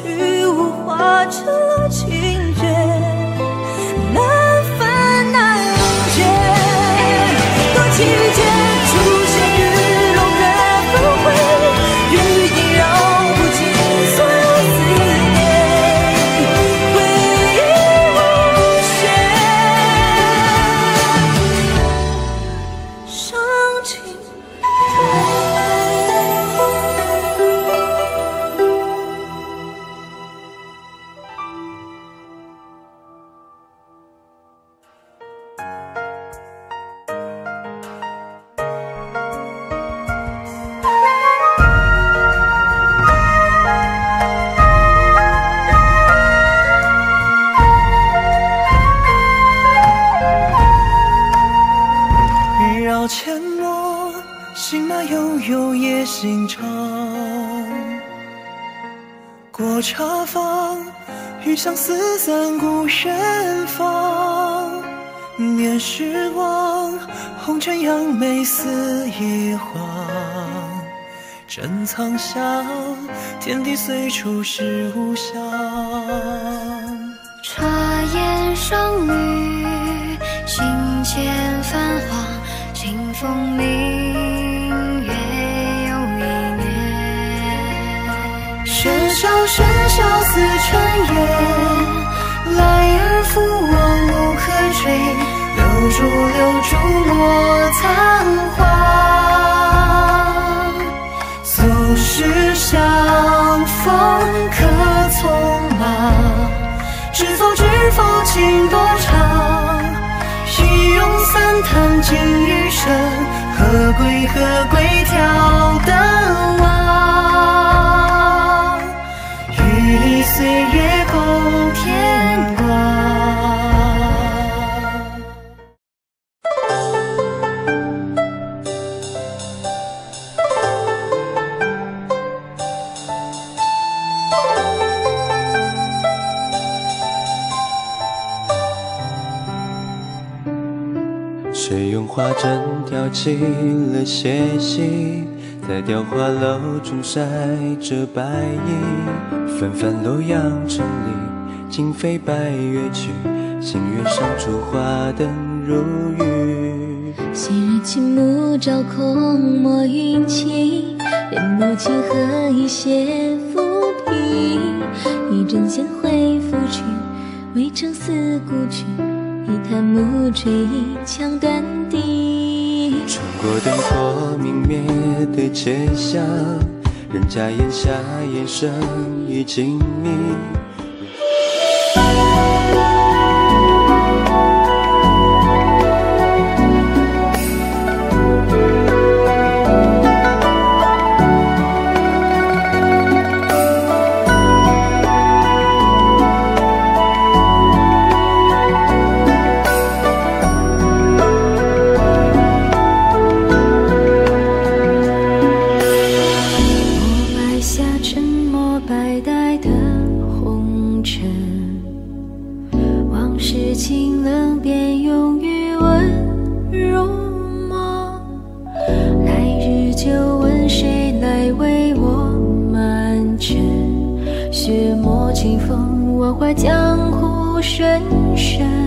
落入虚无，化马悠悠夜行长。过茶坊，余相思散故人芳。念时光，红尘扬眉似一晃。珍藏香，天地随处是无香。茶烟双缕，心间繁华，清风明喧嚣似尘烟，来而复往无可追，留住留住莫残花。俗世相逢可匆忙，知否知否情多长？一咏三叹尽余生，何归何归花针挑起了斜隙，在雕花楼中晒着白衣。纷纷洛阳城里，今非白月去，星月上烛花灯如雨。昔日青木照空，墨云起，帘幕轻和一些浮萍。一枕闲回拂去，渭城思故去。一潭暮垂，一腔断笛。穿过灯火明灭的街巷，人家檐下眼生已静谧。尘往事清冷，便用余温入梦。来日就问谁来为我满城？血墨清风，万花江湖深深。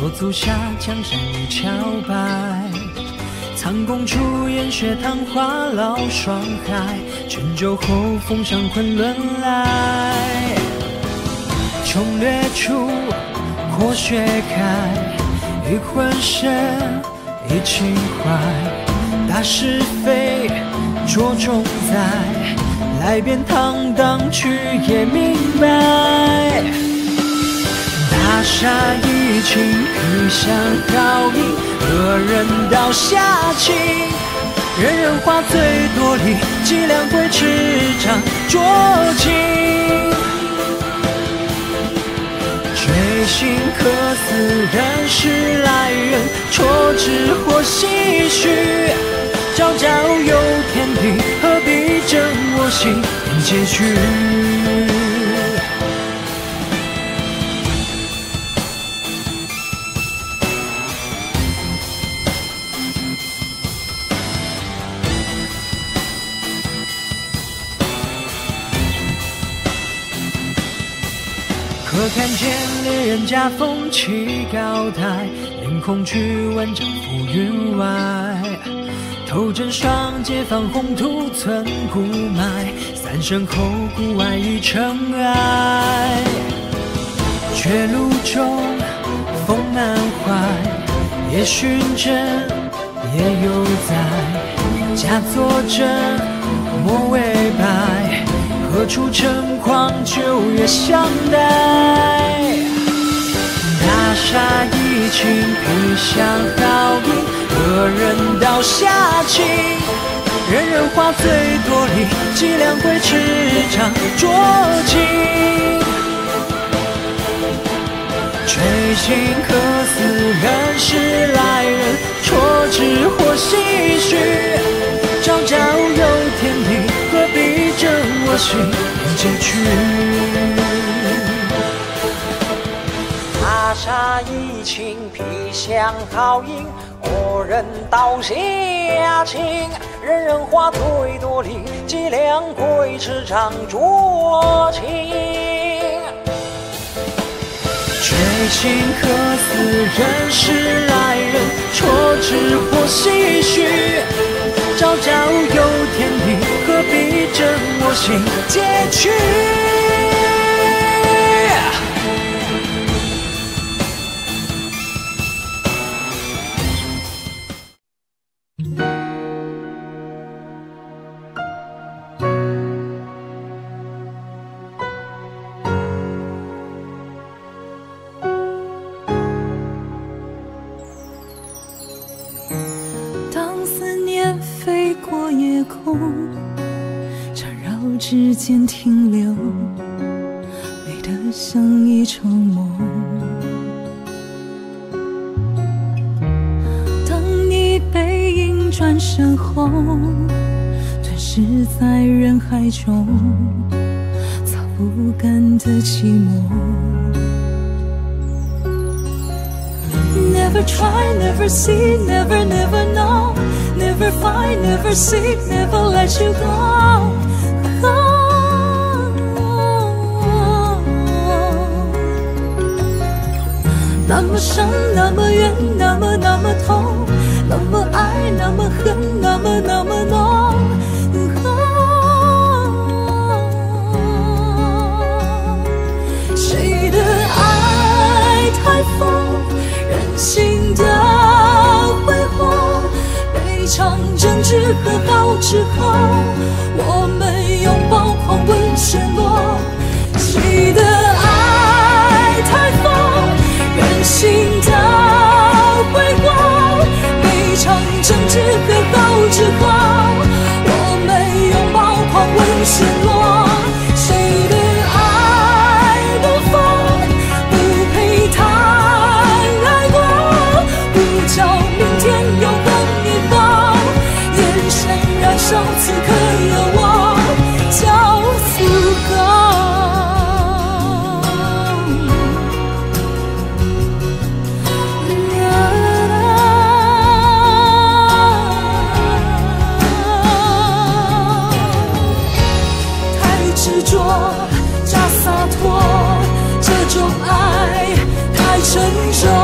落足下江山一桥白。苍宫出烟雪棠花老霜海，沉酒后风上昆仑来。穷掠出阔雪开，一魂身一情怀，大是非着重在。来便堂堂，去也明白。大厦怡情，披香好影，何人道下情？人人话最多理，伎俩归尺杖酌情。追星可似人世来人，戳指或唏嘘。朝朝有天地，何必争我心结局？猎人家风起高台，凌空去万丈浮云外。头枕霜阶放红土寸骨埋，三生后故外已尘埃。绝路中风满怀，夜寻真，夜犹在。假作真，莫为白。何处成况，九月相待。大厦怡情，披香好影，何人道下情？人人话最多理，伎俩归尺杖酌情。追星可似人世来人，戳指或唏嘘。朝朝有天地，何必争我心便结局？大厦怡情，披香好影，何人道下情？人人话最多理，伎俩归尺掌酌情。追星何似人世来人，戳指或唏嘘。朝朝有天地，何必争我心结局？间停留，美得像一场梦。当你背影转身后，吞噬在人海中，擦不干的寂寞。Never try, never see, never, never know, never find, never seek, never let you go. 么伤，那么远，那么那么痛，那么爱，那么恨，那么那么浓。谁的爱太疯，任性的挥霍，每场争执和好之后，我们沉重。